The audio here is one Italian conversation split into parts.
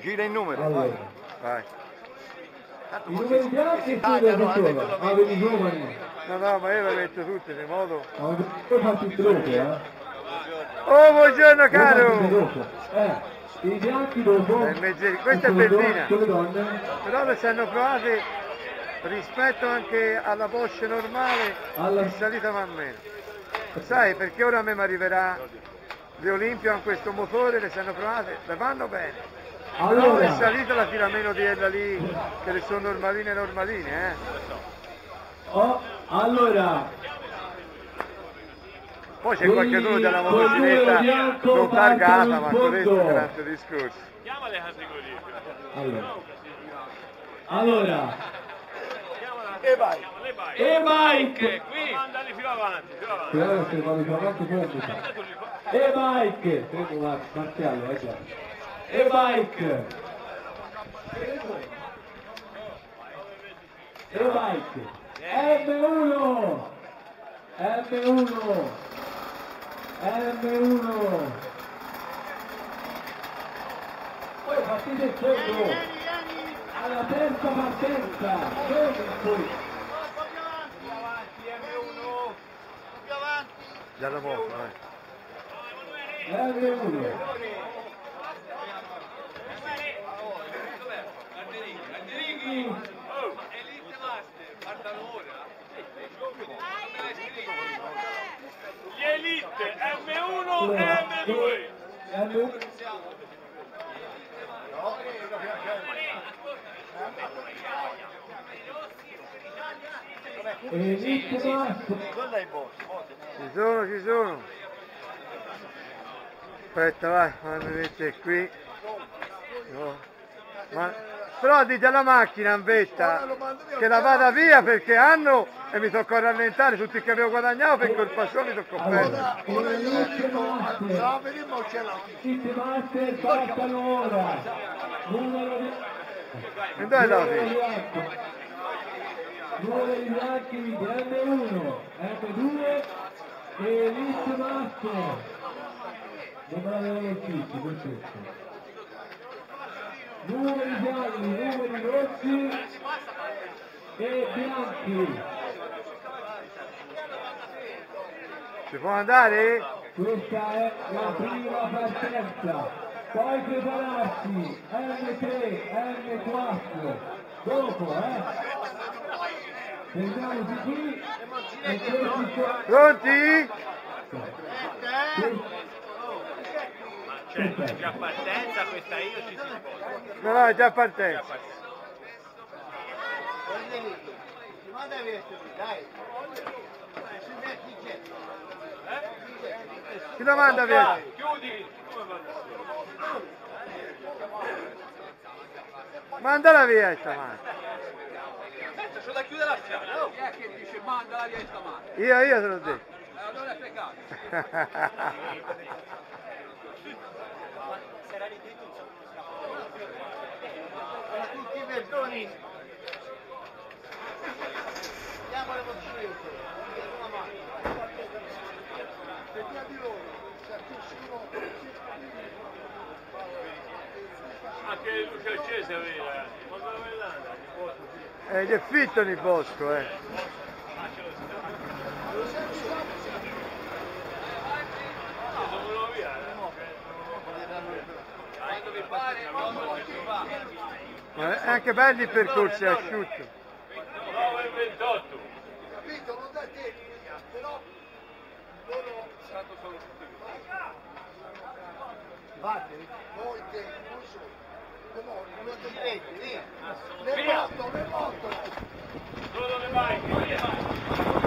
Gira il numero. Allora, Vai. i numeri bianchi sono da solo, ma per i giovani. No, no, ma io le metto tutte di modo. Ma poi fatti dopo, eh? Oh, buongiorno caro! Eh, i bianchi dopo. Eh, questa è donne. Però le si hanno provate rispetto anche alla Porsche normale, Alla- in salita va meno. Sai, perché ora a me mi arriverà le Olimpia con questo motore, le si hanno provate, le vanno bene. Però Allora, salita la tira meno di quella lì, che le sono normaline normaline, eh. oh, allora, Poi c'è qualcuno della motocinetta non targata, ma questo è un altro discorso. Chiama le categorie. allora, allora, E vai. E più avanti, più avanti. Speriamo che vado più avanti pubblica. E Mike, credo Mar- Marziale, eh già. E Mike. E Mike. M1. M1. M1. Poi partite fondo. Alla terza partenza. Non poi. Già da poco, eh. M1. Gli Elite M1 e M2. M1. Elite Master. Ci sono, ci sono. Aspetta, vai, fammi mettere qui. No. Ma, però dite alla macchina, Ambetta, che la vada via perché hanno e mi tocca rallentare tutti che avevo guadagnato per colpa sua mi tocca perdere. Allora, Elite Master. Elite Master partono ora. Numero di... E dove la. Numero di bianchi di M1, M2 e Elite Master. Non avevano usciti, perfetto. Numeri gialli, numeri rossi e bianchi. Si può andare? Questa è la prima partenza. Poi prepararsi M3, M4. Dopo, eh? Prendiamoci qui Pronti? Cioè, già partenza, questa io ci si sposta. No, no, è già partenza. Chi domanda via? Chiudi. Come va? Mandala via stamattina. Da chiudere la strada, no? Chi è che dice mandala via stamattina? Io, io te l'ho detto. Eh, allora è peccato. tutti i perdoni. Andiamo alle mano. Vediamo di loro. Se accusano. Anche accese aveva. Ma dove l'anda? Eh, gli è fitto nel bosco, eh. Sono. Ma è anche bello il percorso, è asciutto. 9 e 28. Capito? Non da te. Però loro sono tutti Vattene. Voi che non so. Via. Le moto, le moto. Solo le macchine. Vai,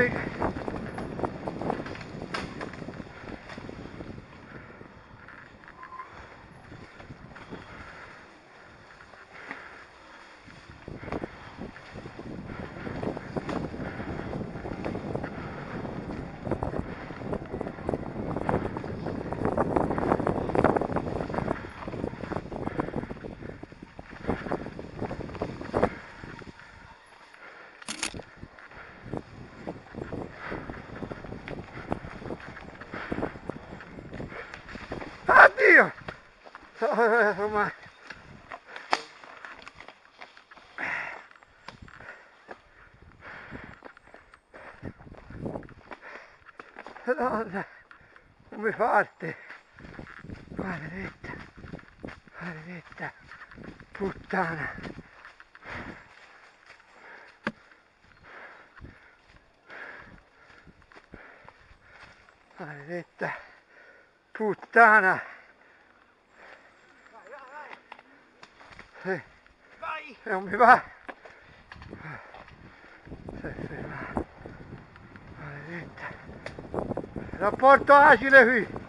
do. Come parte? Maledetta, maledetta, puttana. Maledetta, puttana. Sì. Vai! E non mi va. Rapporto agile qui.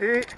Eight.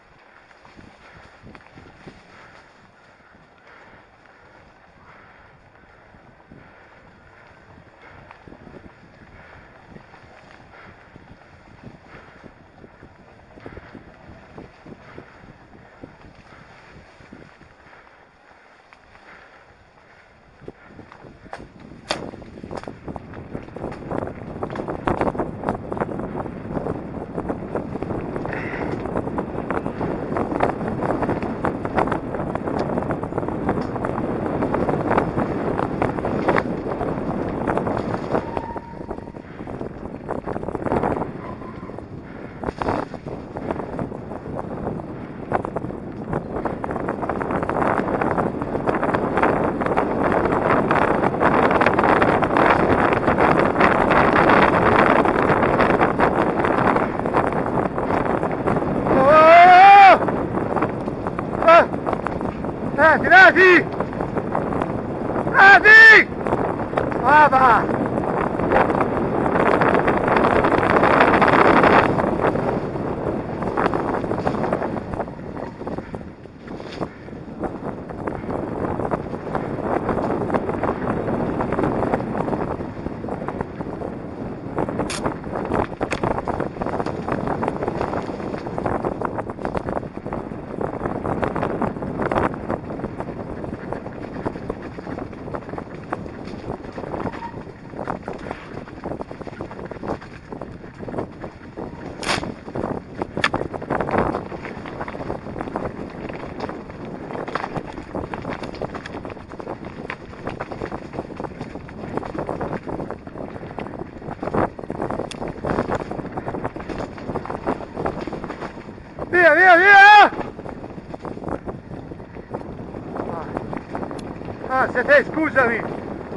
Ah, sei te, scusami!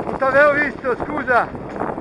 Non t'avevo visto, scusa!